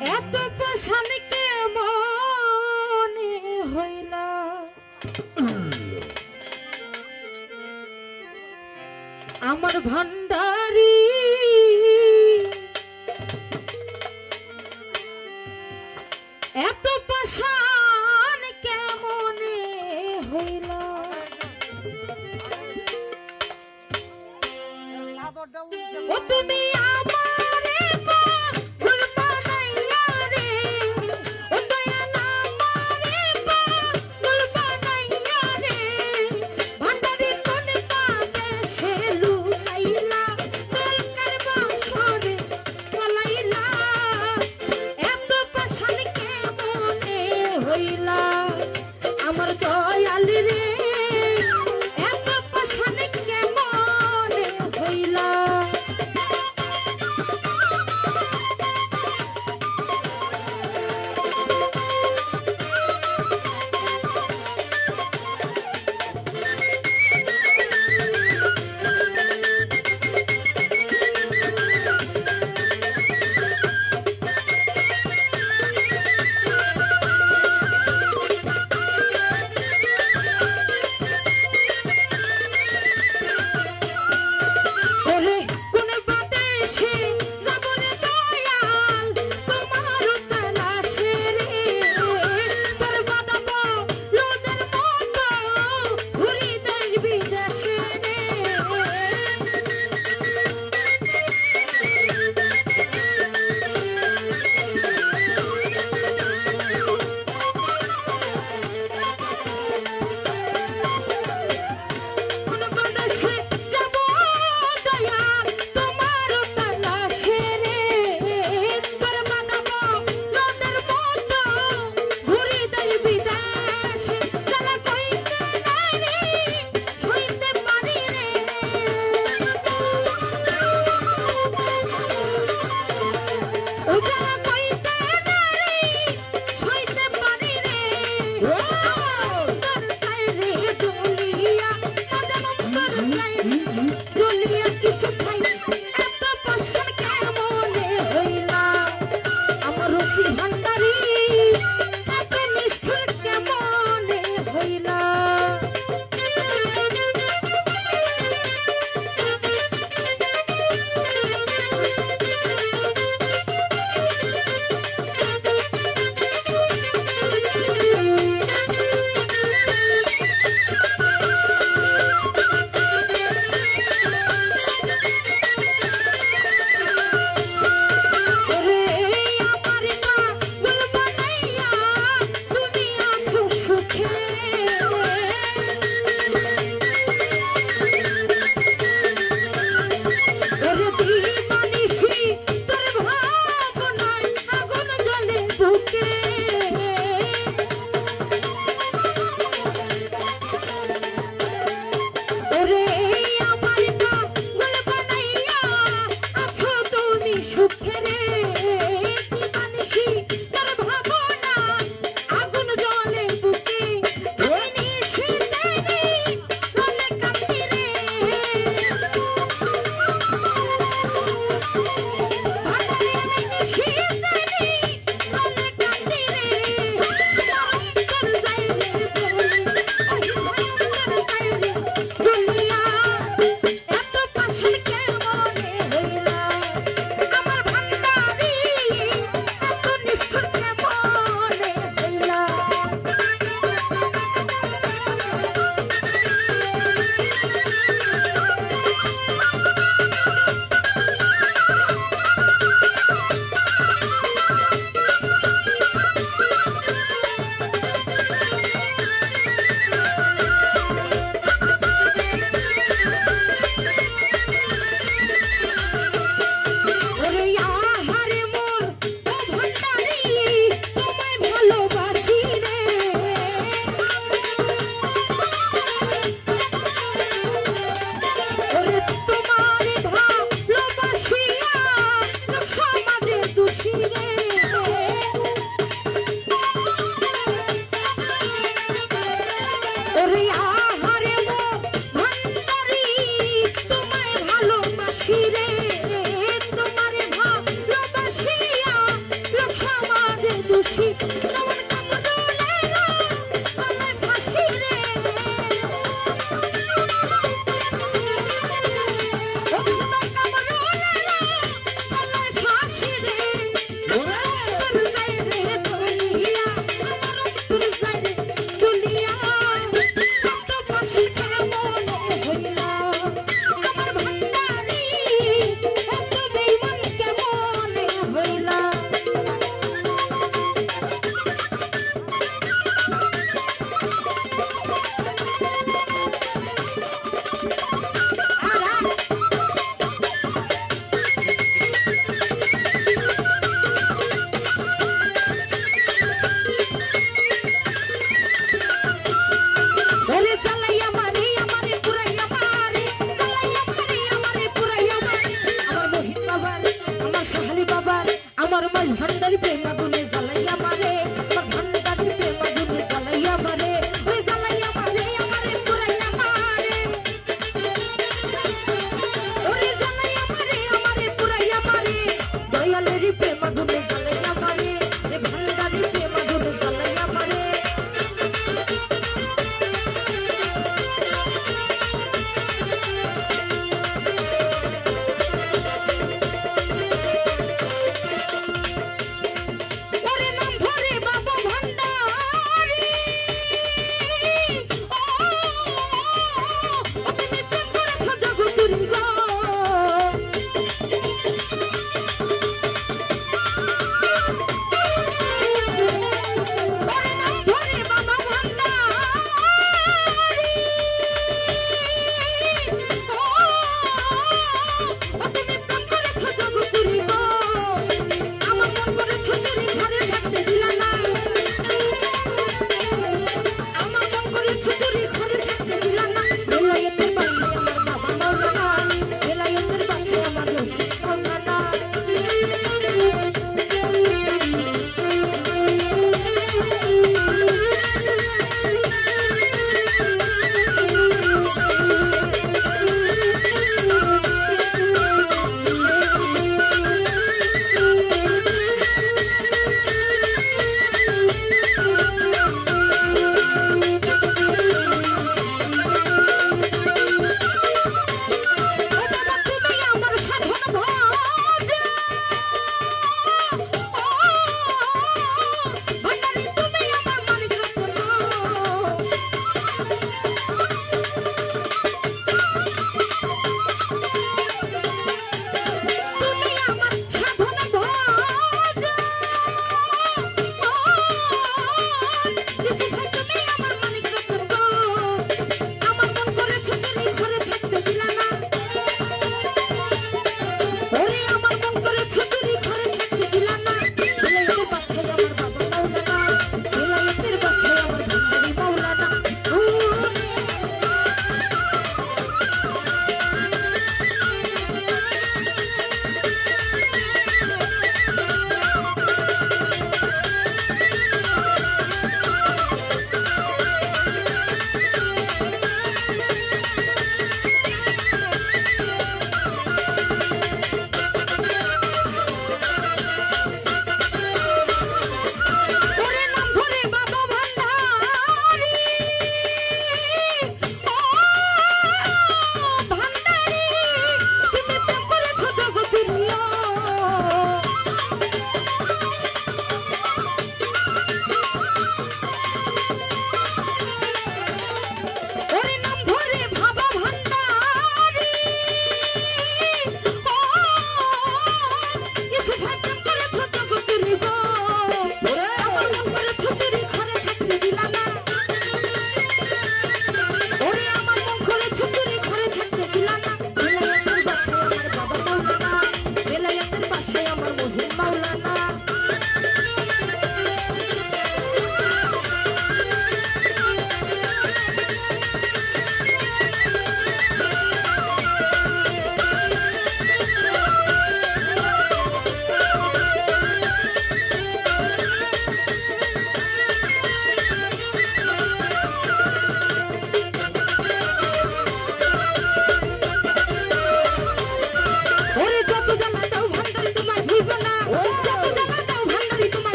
এত পাশান মনে হইল? আমার ভান্ডারি এত পাশান কেমন হইল? ও তুমি Ah! దొరమై అందరి ప్రేమ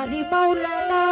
মাঝ ভান্ডারি মাওলানা